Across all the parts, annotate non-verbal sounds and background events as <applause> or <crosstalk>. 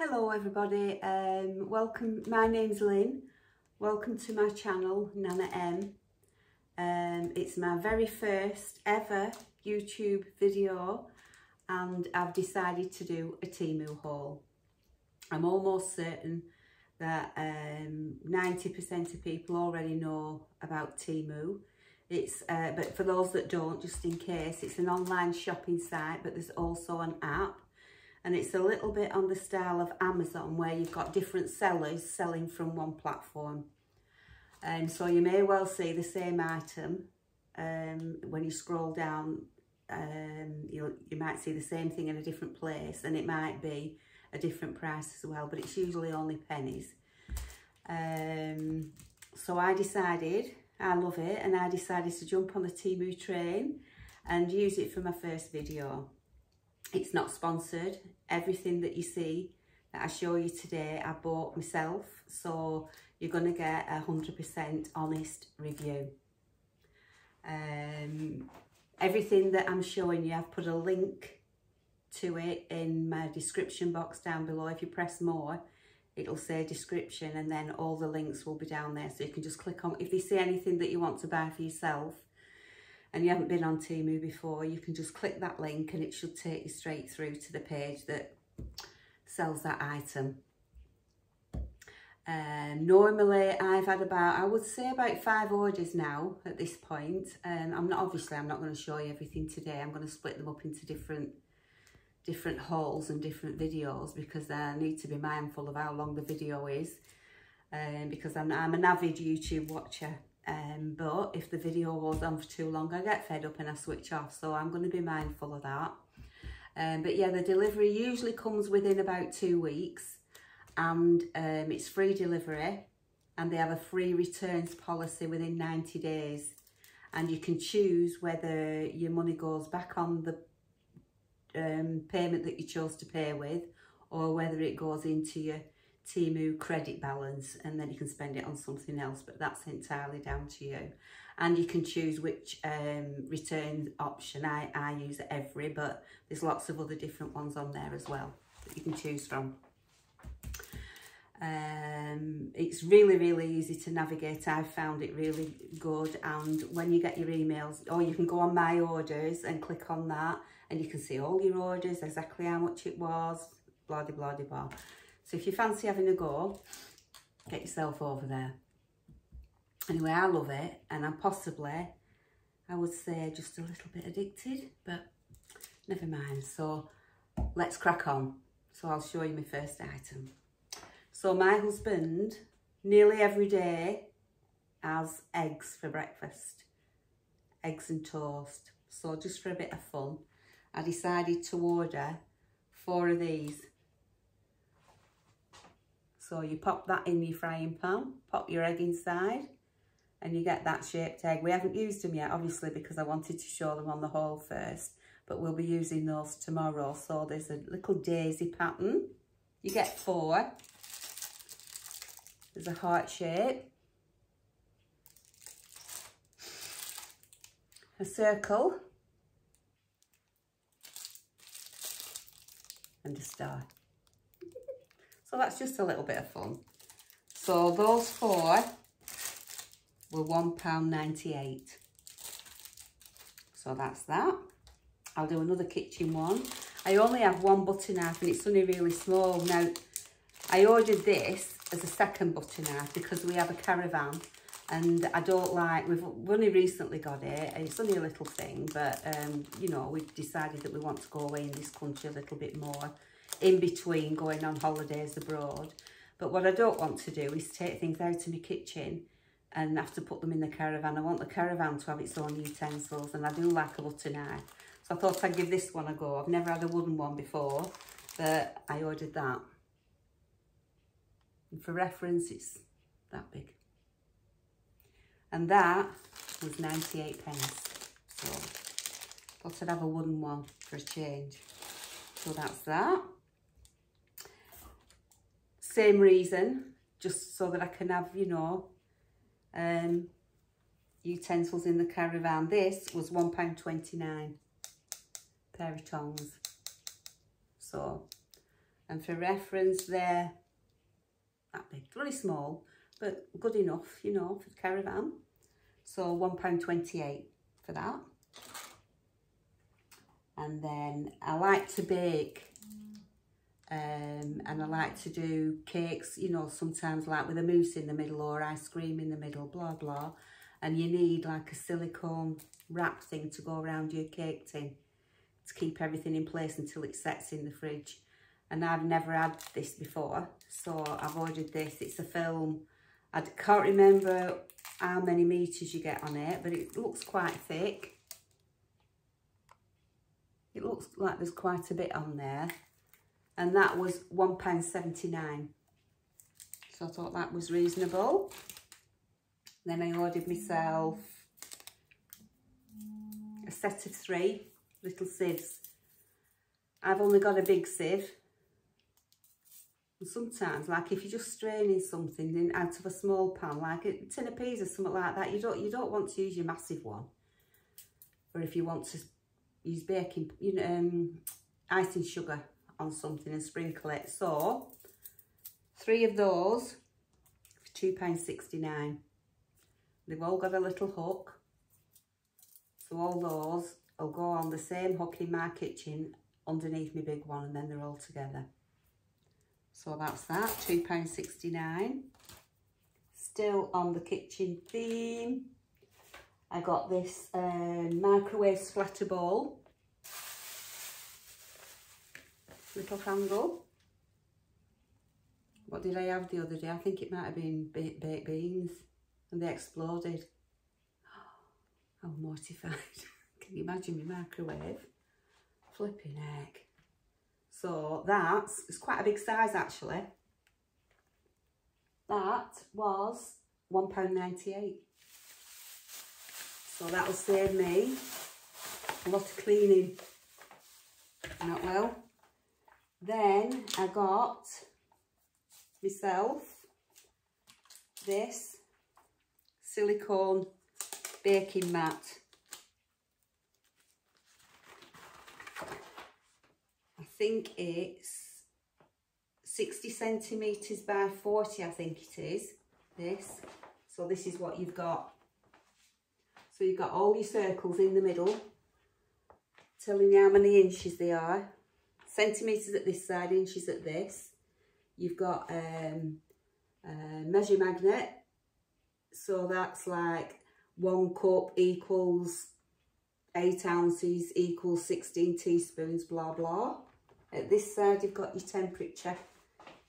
Hello everybody, um, welcome, my name's Lynn, welcome to my channel Nanna M. Um, it's my very first ever YouTube video and I've decided to do a Temu haul. I'm almost certain that 90% um, of people already know about Temu. It's, uh, but for those that don't, just in case, it's an online shopping site, but there's also an app and it's a little bit on the style of Amazon where you've got different sellers selling from one platform. And so you may well see the same item um, when you scroll down, um, you you might see the same thing in a different place and it might be a different price as well, but it's usually only pennies. Um, so I decided, I love it, and I decided to jump on the Temu train and use it for my first video. It's not sponsored. Everything that you see that I show you today, I bought myself. So you're going to get a 100% honest review. Um, everything that I'm showing you, I've put a link to it in my description box down below. If you press more, it'll say description and then all the links will be down there. So you can just click on, if you see anything that you want to buy for yourself, and you haven't been on Temu before, you can just click that link and it should take you straight through to the page that sells that item. Um, normally I've had about, I would say about five orders now at this point. Um, I'm not, obviously I'm not going to show you everything today. I'm going to split them up into different different hauls and different videos because I need to be mindful of how long the video is um, because I'm, I'm an avid YouTube watcher um, but if the video goes on for too long, I get fed up and I switch off. So I'm going to be mindful of that. Um, but yeah, the delivery usually comes within about two weeks and um, it's free delivery and they have a free returns policy within 90 days. And you can choose whether your money goes back on the um, payment that you chose to pay with or whether it goes into your Temu credit balance and then you can spend it on something else but that's entirely down to you. And you can choose which um, return option I, I use every but there's lots of other different ones on there as well that you can choose from. Um, it's really really easy to navigate. I've found it really good and when you get your emails or you can go on my orders and click on that and you can see all your orders exactly how much it was blah blah blah blah so if you fancy having a go, get yourself over there. Anyway, I love it and I'm possibly, I would say just a little bit addicted, but never mind. So let's crack on. So I'll show you my first item. So my husband, nearly every day, has eggs for breakfast. Eggs and toast. So just for a bit of fun, I decided to order four of these so you pop that in your frying pan, pop your egg inside, and you get that shaped egg. We haven't used them yet, obviously, because I wanted to show them on the haul first, but we'll be using those tomorrow. So there's a little daisy pattern. You get four. There's a heart shape. A circle. And a star. So that's just a little bit of fun. So those four were £1.98. So that's that. I'll do another kitchen one. I only have one butter knife and it's only really small. Now, I ordered this as a second butter knife because we have a caravan and I don't like, we've only recently got it it's only a little thing, but, um, you know, we've decided that we want to go away in this country a little bit more in between going on holidays abroad. But what I don't want to do is take things out of my kitchen and have to put them in the caravan. I want the caravan to have its own utensils and I do like a butter knife. So I thought I'd give this one a go. I've never had a wooden one before, but I ordered that. And for reference, it's that big. And that was 98 pence. So thought I'd have a wooden one for a change. So that's that. Same reason, just so that I can have, you know, um, utensils in the caravan. This was £1.29 pair of tongs. So And for reference, they're that big, really small, but good enough, you know, for the caravan. So £1.28 for that. And then I like to bake um, and I like to do cakes, you know, sometimes like with a mousse in the middle or ice cream in the middle, blah, blah. And you need like a silicone wrap thing to go around your cake tin to keep everything in place until it sets in the fridge. And I've never had this before, so I've ordered this. It's a film. I can't remember how many metres you get on it, but it looks quite thick. It looks like there's quite a bit on there and that was £1.79. So I thought that was reasonable. Then I ordered myself a set of three little sieves. I've only got a big sieve. And sometimes, like if you're just straining something in, out of a small pan, like a tin of peas or something like that, you don't you don't want to use your massive one. Or if you want to use baking, you know, um, icing sugar on something and sprinkle it. So, three of those for £2.69. They've all got a little hook. So all those will go on the same hook in my kitchen underneath my big one and then they're all together. So that's that, £2.69. Still on the kitchen theme. I got this um, microwave splatter bowl little handle. What did I have the other day? I think it might have been baked beans and they exploded. <gasps> I'm mortified. <laughs> Can you imagine my microwave? Flipping egg. So that's, it's quite a big size actually. That was £1.98. So that will save me a lot of cleaning. Not well. Then I got myself this silicone baking mat. I think it's 60 centimetres by 40, I think it is, this. So this is what you've got. So you've got all your circles in the middle, telling you how many inches they are centimetres at this side, inches at this. You've got um, a measure magnet. So that's like one cup equals eight ounces equals 16 teaspoons, blah, blah. At this side, you've got your temperature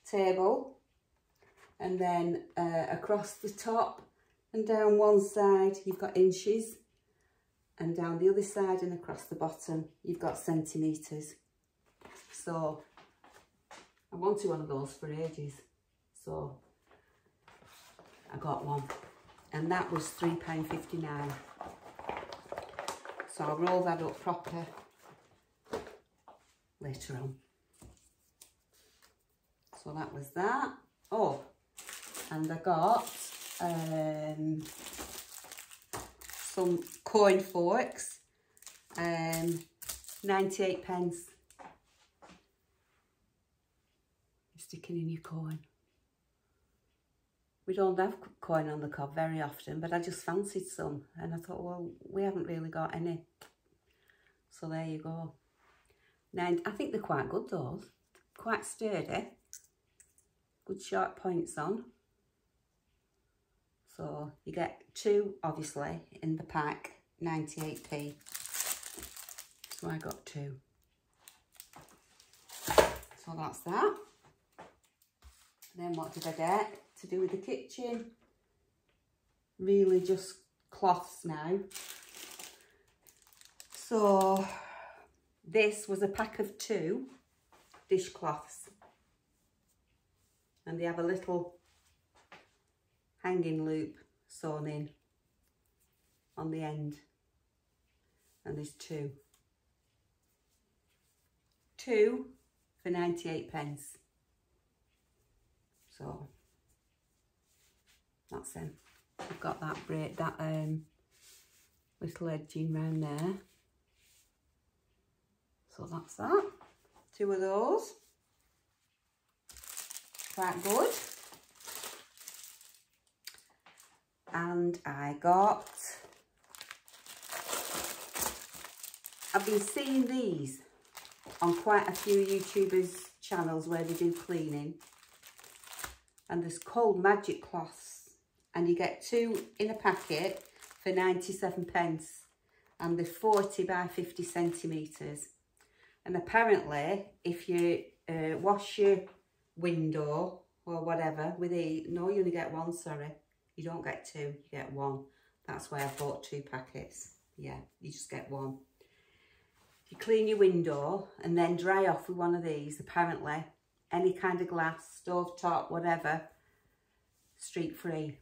table. And then uh, across the top and down one side, you've got inches. And down the other side and across the bottom, you've got centimetres. So I wanted one of those for ages. So I got one. And that was £3.59. So I'll roll that up proper later on. So that was that. Oh, and I got um, some corn forks, um, 98 pence. Sticking in your corn. We don't have corn on the cob very often, but I just fancied some. And I thought, well, we haven't really got any. So there you go. Now, I think they're quite good, those. Quite sturdy. Good sharp points on. So you get two, obviously, in the pack, 98p. So I got two. So that's that. Then what did I get to do with the kitchen? Really just cloths now. So this was a pack of two dishcloths. And they have a little hanging loop sewn in on the end. And there's two. Two for 98 pence. So that's them. I've got that break that um little edging round there. So that's that. Two of those. quite good. And I got, I've been seeing these on quite a few YouTubers channels where they do cleaning. And there's cold magic cloths and you get two in a packet for 97 pence and they're 40 by 50 centimetres. And apparently, if you uh, wash your window or whatever with a, no, you only get one, sorry. You don't get two, you get one. That's why I bought two packets. Yeah, you just get one. You clean your window and then dry off with one of these, apparently. Any kind of glass, stove top, whatever, streak free.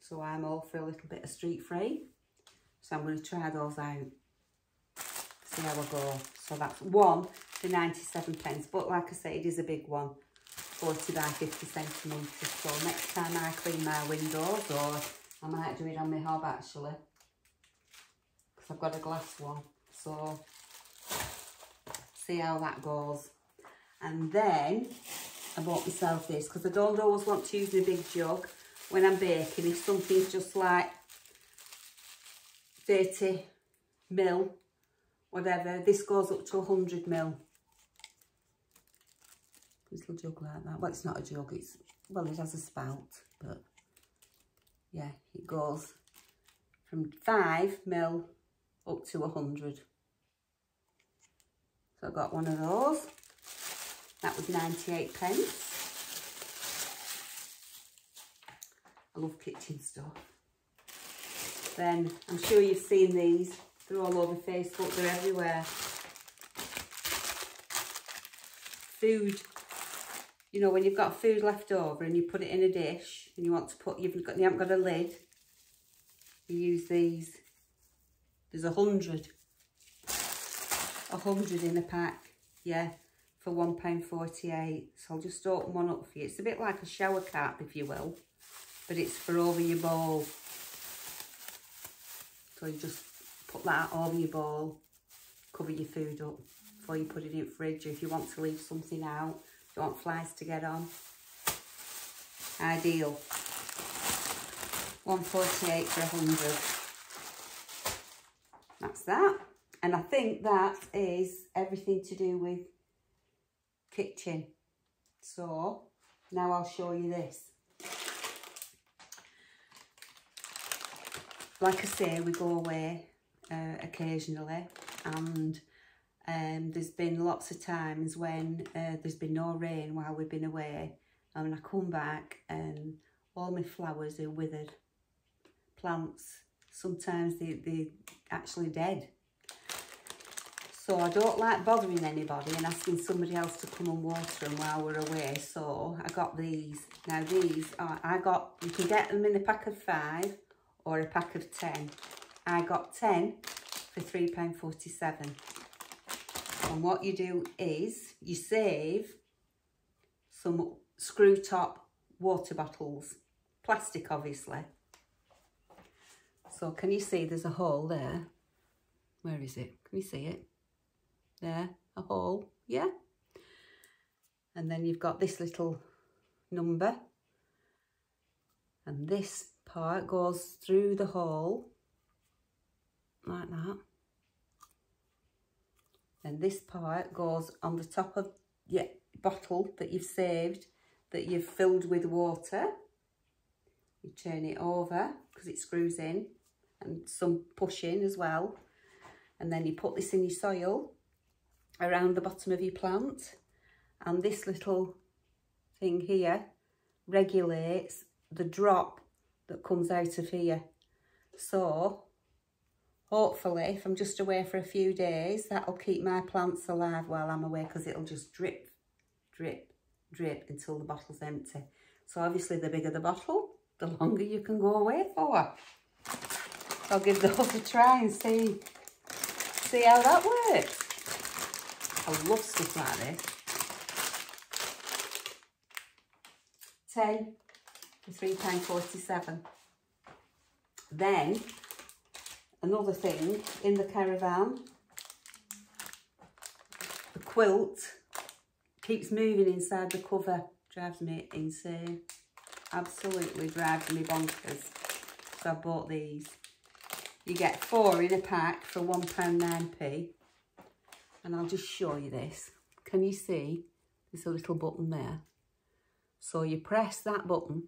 So I'm all for a little bit of streak free. So I'm going to try those out. See how I go. So that's one for 97 pence. But like I say, it is a big one. 40 by 50 centimetres. So next time I clean my windows, or I might do it on my hob actually. Because I've got a glass one. So see how that goes. And then I bought myself this because I don't always want to use a big jug when I'm baking. If something's just like 30 mil, whatever. This goes up to 100 mil. Little jug like that. Well, it's not a jug. It's well, it has a spout, but yeah, it goes from five mil up to 100. So I got one of those. That was 98 pence. I love kitchen stuff. Then I'm sure you've seen these. They're all over Facebook. They're everywhere. Food. You know, when you've got food left over and you put it in a dish and you want to put, you've got, you haven't got a lid, you use these. There's a hundred. A hundred in a pack. Yeah, for £1.48. So I'll just open one up for you. It's a bit like a shower cap, if you will. But it's for over your bowl. So you just put that over your bowl, cover your food up before you put it in fridge. If you want to leave something out, you want flies to get on. Ideal. 148 for 100. That's that. And I think that is everything to do with kitchen. So now I'll show you this. like I say, we go away uh, occasionally and um, there's been lots of times when uh, there's been no rain while we've been away and I come back and all my flowers are withered. Plants, sometimes they, they're actually dead. So I don't like bothering anybody and asking somebody else to come and water them while we're away. So I got these. Now these, are, I got, you can get them in a pack of five or a pack of 10. I got 10 for £3.47. And what you do is you save some screw top water bottles, plastic obviously. So can you see there's a hole there? Where is it? Can you see it? There, a hole, yeah? And then you've got this little number. And this part goes through the hole like that and this part goes on the top of your bottle that you've saved that you've filled with water you turn it over because it screws in and some pushing as well and then you put this in your soil around the bottom of your plant and this little thing here regulates the drop that comes out of here. So hopefully if I'm just away for a few days, that'll keep my plants alive while I'm away because it'll just drip, drip, drip until the bottle's empty. So obviously the bigger the bottle, the longer you can go away for. I'll give those a try and see, see how that works. I love stuff like this. 10 for £3.47. Then, another thing, in the caravan, the quilt keeps moving inside the cover Drives me insane. Absolutely drives me bonkers. So I bought these. You get four in a pack for £1.9p. And I'll just show you this. Can you see? There's a little button there. So you press that button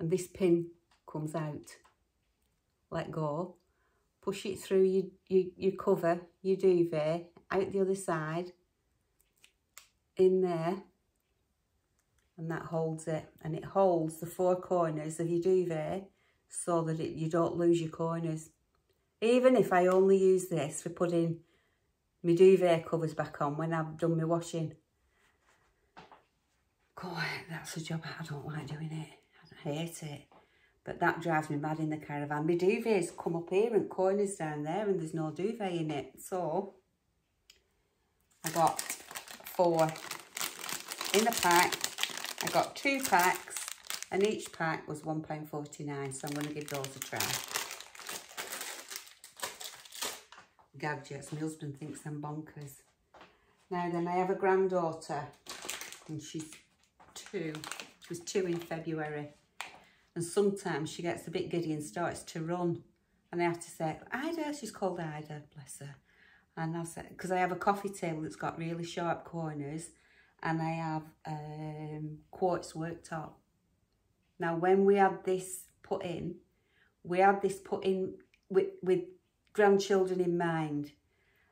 and this pin comes out. Let go. Push it through your, your, your cover, your duvet, out the other side, in there, and that holds it. And it holds the four corners of your duvet so that it, you don't lose your corners. Even if I only use this for putting my duvet covers back on when I've done my washing. God, that's a job I don't like doing it. I hate it. But that drives me mad in the caravan. My duvets come up here and corners down there and there's no duvet in it. So, I got four in the pack. I got two packs and each pack was £1.49. So I'm going to give those a try. Gadgets. My husband thinks I'm bonkers. Now then, I have a granddaughter and she's two. She was two in February. And sometimes she gets a bit giddy and starts to run. And I have to say, Ida, she's called Ida, bless her. And I'll say, because I have a coffee table that's got really sharp corners and I have um, quartz worktop. Now, when we had this put in, we had this put in with, with grandchildren in mind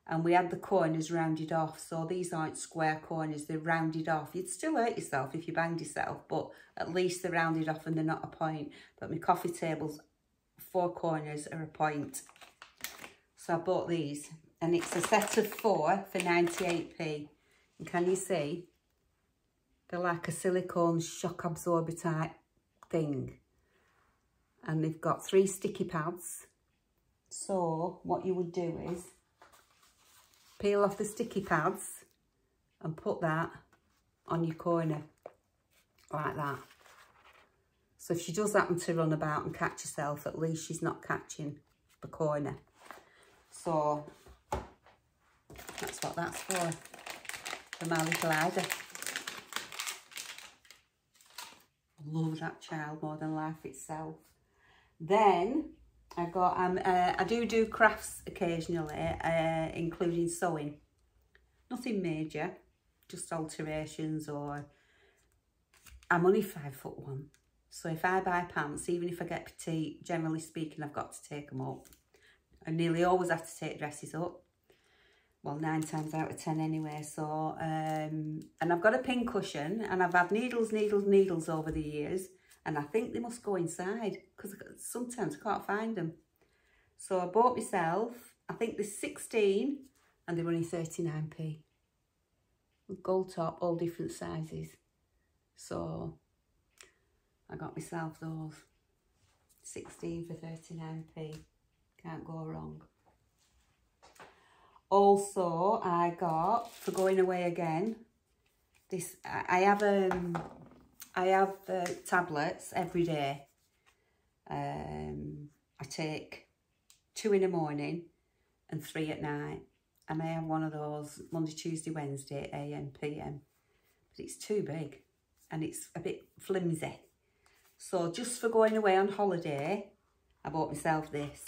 and we had the corners rounded off. So these aren't square corners, they're rounded off. You'd still hurt yourself if you banged yourself, but at least they're rounded off and they're not a point. But my coffee tables, four corners are a point. So I bought these and it's a set of four for 98p. And can you see? They're like a silicone shock absorber type thing. And they've got three sticky pads. So what you would do is peel off the sticky pads and put that on your corner like that. So if she does happen to run about and catch herself, at least she's not catching the corner. So that's what that's for, for my little Ida. Love that child more than life itself. Then I got, um, uh, I do do crafts occasionally, uh, including sewing. Nothing major, just alterations or, I'm only five foot one. So if I buy pants, even if I get petite, generally speaking, I've got to take them up. I nearly always have to take dresses up. Well, nine times out of ten anyway. So, um, and I've got a pin cushion and I've had needles, needles, needles over the years and I think they must go inside because sometimes I can't find them. So I bought myself, I think there's 16 and they're only 39p. Gold top, all different sizes. So I got myself those. 16 for 39p. Can't go wrong. Also, I got, for going away again, this, I have um, I have tablets every day. Um, I take two in the morning and three at night. And I have one of those Monday, Tuesday, Wednesday, AM, PM. But it's too big and it's a bit flimsy. So just for going away on holiday, I bought myself this.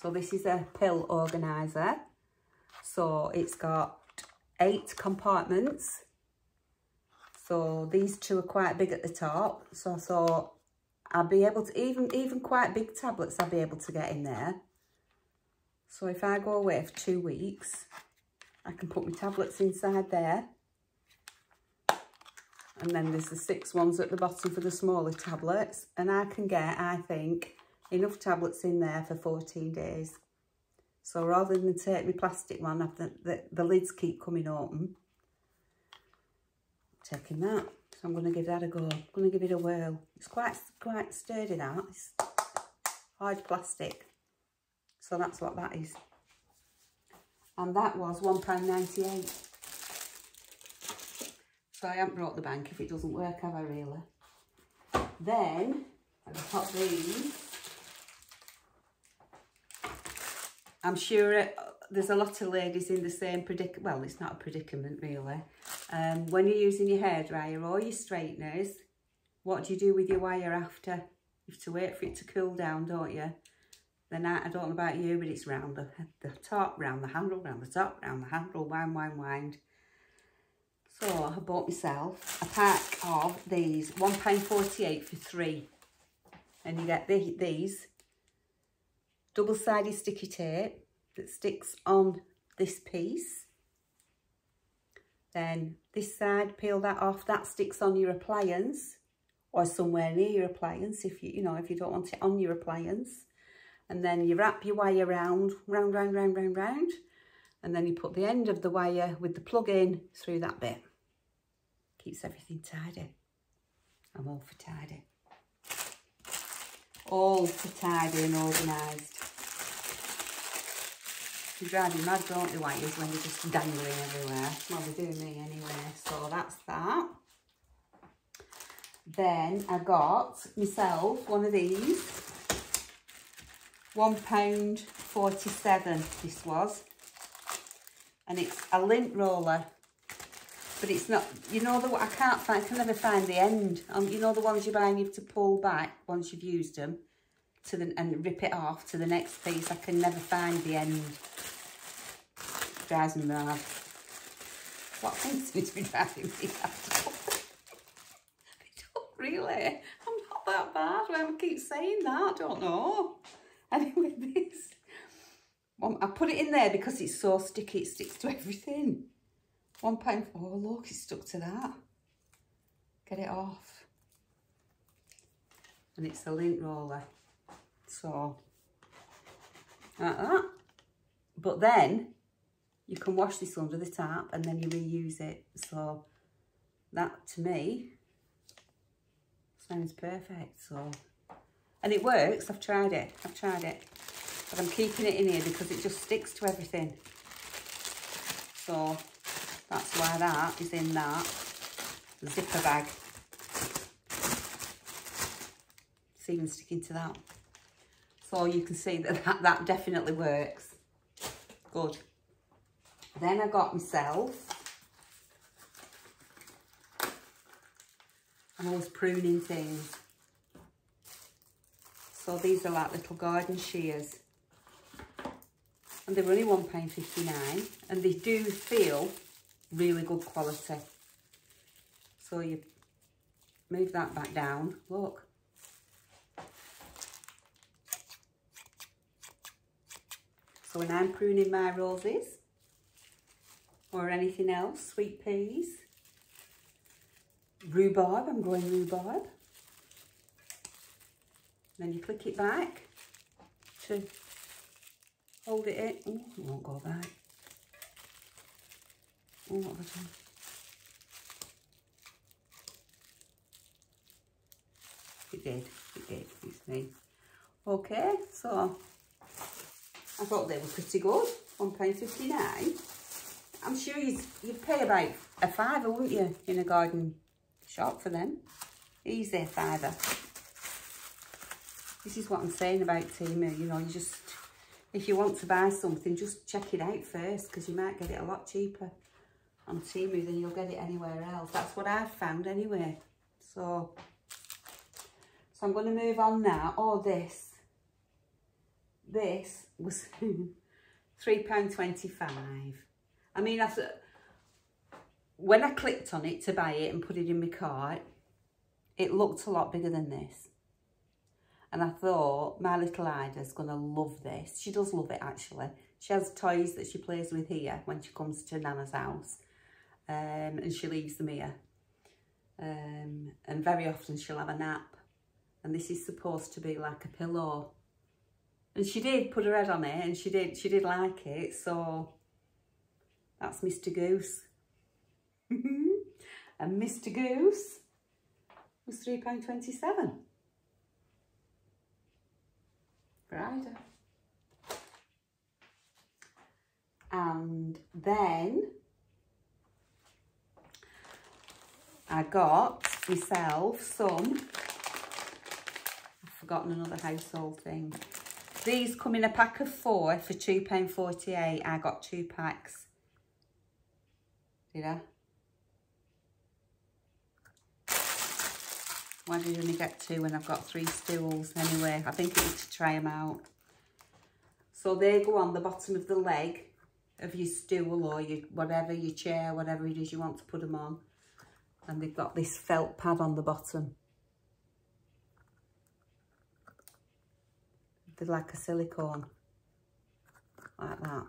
So this is a pill organiser. So it's got eight compartments so these two are quite big at the top. So I thought I'll be able to, even, even quite big tablets I'll be able to get in there. So if I go away for two weeks, I can put my tablets inside there. And then there's the six ones at the bottom for the smaller tablets. And I can get, I think, enough tablets in there for 14 days. So rather than take my plastic one, the, the, the lids keep coming open, taking that. So I'm going to give that a go. I'm going to give it a whirl. It's quite quite sturdy that. It's hard plastic. So that's what that is. And that was £1.98. So I haven't brought the bank if it doesn't work, have I really? Then I've got these. I'm sure uh, there's a lot of ladies in the same predicament. Well, it's not a predicament really. Um, when you're using your hairdryer or your straighteners, what do you do with your wire after? You have to wait for it to cool down, don't you? Then I, I don't know about you, but it's round the, the top, round the handle, round the top, round the handle, wind, wind, wind. So I bought myself a pack of these, £1.48 for three. And you get the, these double-sided sticky tape that sticks on this piece. Then this side, peel that off, that sticks on your appliance or somewhere near your appliance if you, you know, if you don't want it on your appliance. And then you wrap your wire round, round, round, round, round, round. And then you put the end of the wire with the plug in through that bit. Keeps everything tidy. I'm all for tidy. All for tidy and organised. You drive you mad, don't they, wires, when you're just dangling everywhere. Well, they do me anyway. So that's that. Then I got myself one of these. £1.47 this was. And it's a lint roller. But it's not, you know, the I can't find, I can never find the end. Um, you know the ones you buy and you have to pull back once you've used them to the and rip it off to the next piece. I can never find the end. Drives me mad. What <laughs> things to be driving me up? <laughs> Don't really. I'm not that bad. Why I keep saying that? I don't know. <laughs> Anyway, this. Well, I put it in there because it's so sticky. It sticks to everything. One pound. Oh, look, it's stuck to that. Get it off. And it's a lint roller. So, like that. But then, you can wash this under the tap and then you reuse it. So, that to me Sounds perfect, so. And it works, I've tried it, I've tried it. But I'm keeping it in here because it just sticks to everything. So that's why that is in that zipper bag. It's even sticking to that. So you can see that that, that definitely works. Good. Then I got myself I'm always pruning things. So these are like little garden shears. And they're only £1.59 and they do feel really good quality. So you move that back down, look. So when I'm pruning my roses or anything else, sweet peas, rhubarb, I'm going rhubarb. Then you click it back to hold it in. Oh, it won't go back. Oh, what have I done? It did, it did, it's me. Okay, so I thought they were pretty good, £1.59. I'm sure you'd, you'd pay about a fiver, wouldn't you, in a garden shop for them. Easy fiver. This is what I'm saying about Temu. You know, you just, if you want to buy something, just check it out first because you might get it a lot cheaper on Temu than you'll get it anywhere else. That's what I've found anyway. So, so I'm going to move on now. Oh, this. This was <laughs> £3.25. I mean, I thought, when I clicked on it to buy it and put it in my cart, it looked a lot bigger than this. And I thought, my little Ida's going to love this. She does love it, actually. She has toys that she plays with here when she comes to Nana's house. Um, and she leaves them here. Um, and very often she'll have a nap. And this is supposed to be like a pillow. And she did put her head on it and she did, she did like it. So that's Mr. Goose. <laughs> and Mr. Goose was £3.27. Friday. And then I got myself some, I've forgotten another household thing. These come in a pack of four for £2.48. I got two packs. Did I? Why did you only get two when I've got three stools? Anyway, I think it was to try them out. So they go on the bottom of the leg of your stool or your whatever, your chair, whatever it is you want to put them on. And they've got this felt pad on the bottom. Like a silicone, like that.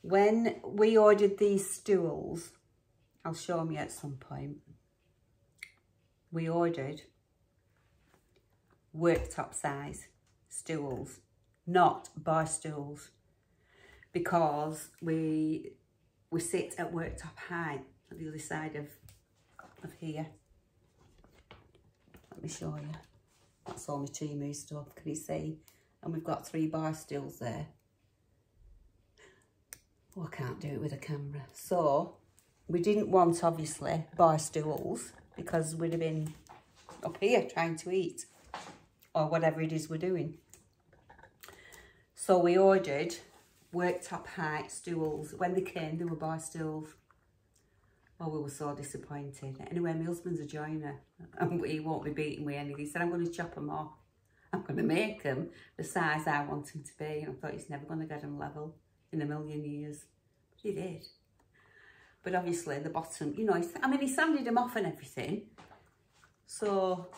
When we ordered these stools, I'll show them you at some point, we ordered worktop size stools, not bar stools, because we we sit at worktop height at the other side of, of here. Let me show you. That's all my Temu stuff, can you see? And we've got three bar stools there. Well, I can't do it with a camera. So we didn't want, obviously, bar stools because we'd have been up here trying to eat or whatever it is we're doing. So we ordered worktop height stools. When they came, they were bar stools. Oh, we were so disappointed. Anyway, my husband's a joiner <laughs> and he won't be beating me any. He said, I'm going to chop them off. I'm going to make him the size I want him to be. And I thought he's never going to get him level in a million years. But he did. But obviously the bottom, you know, I mean, he sanded them off and everything. So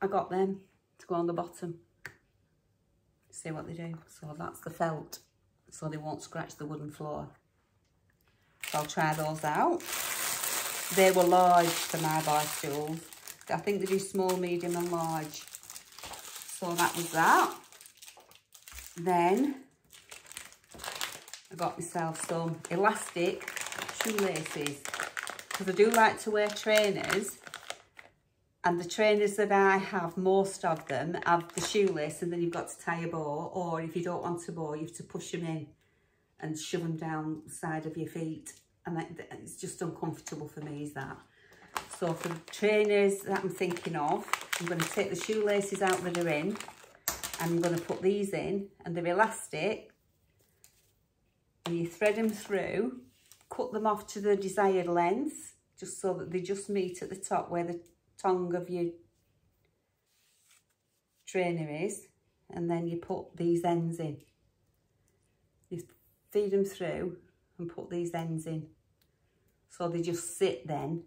I got them to go on the bottom. See what they do. So that's the felt. So they won't scratch the wooden floor. So I'll try those out. They were large for my stools. I think they do small, medium and large. So that was that. Then I got myself some elastic shoelaces because I do like to wear trainers and the trainers that I have, most of them have the shoelace and then you've got to tie a bow or if you don't want a bow, you have to push them in and shove them down the side of your feet and it's just uncomfortable for me is that. So for trainers that I'm thinking of, I'm going to take the shoelaces out that are in and I'm going to put these in and they're elastic and you thread them through, cut them off to the desired length just so that they just meet at the top where the tongue of your trainer is and then you put these ends in. You feed them through and put these ends in. So they just sit then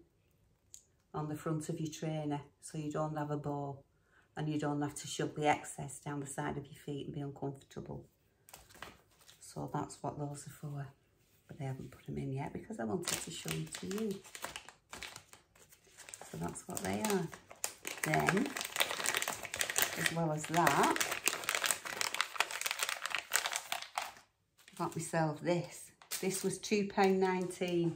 on the front of your trainer so you don't have a bow and you don't have to shove the excess down the side of your feet and be uncomfortable. So that's what those are for. But they haven't put them in yet because I wanted to show them to you. So that's what they are. Then, as well as that, I got myself this. This was £2.19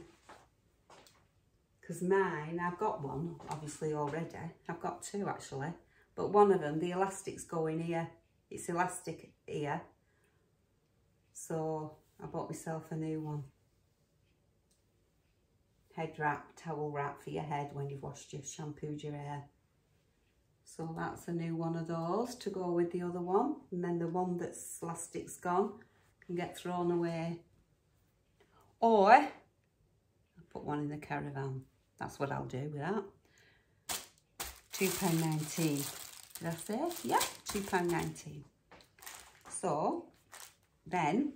because mine, I've got one, obviously, already. I've got two, actually. But one of them, the elastic's going here. It's elastic here. So I bought myself a new one. Head wrap, towel wrap for your head when you've washed your, shampooed your hair. So that's a new one of those to go with the other one. And then the one that's elastic's gone can get thrown away. Or I'll put one in the caravan. That's what I'll do with that. £2.19. Did I say? Yeah, £2.19. So, then,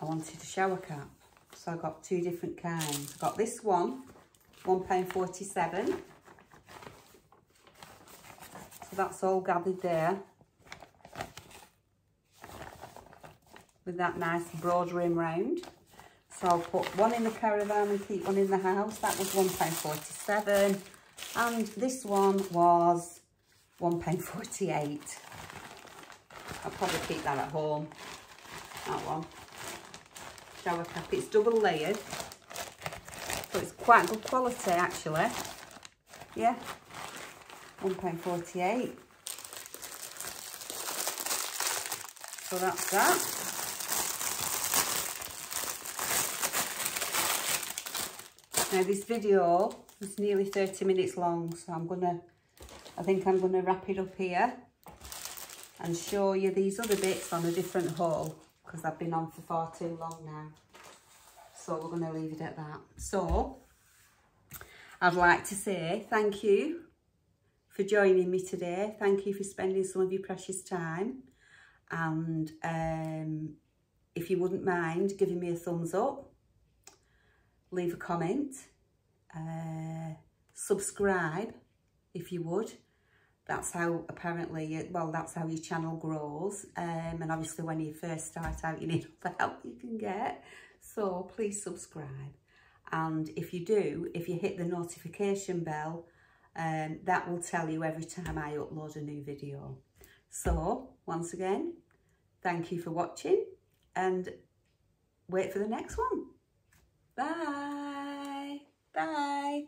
I wanted a shower cap. So I got two different kinds. I got this one, £1.47. So that's all gathered there. With that nice broad rim round. So I'll put one in the caravan and keep one in the house. That was £1.47. And this one was £1.48. I'll probably keep that at home. That one. Shower cap. It's double layered. So it's quite good quality actually. Yeah. £1.48. So that's that. Now this video is nearly 30 minutes long, so I'm gonna, I think I'm gonna wrap it up here. and show you these other bits on a different haul because I've been on for far too long now. So we're to leave it at that. So I'd like to say thank you for joining me today. Thank you for spending some of your precious time. And um, if you wouldn't mind giving me a thumbs up, leave a comment, uh, subscribe if you would. That's how apparently, well, that's how your channel grows. Um, and obviously when you first start out, you need <laughs> all the help you can get. So please subscribe. And if you do, if you hit the notification bell, um, that will tell you every time I upload a new video. So once again, thank you for watching and wait for the next one. Bye. Bye.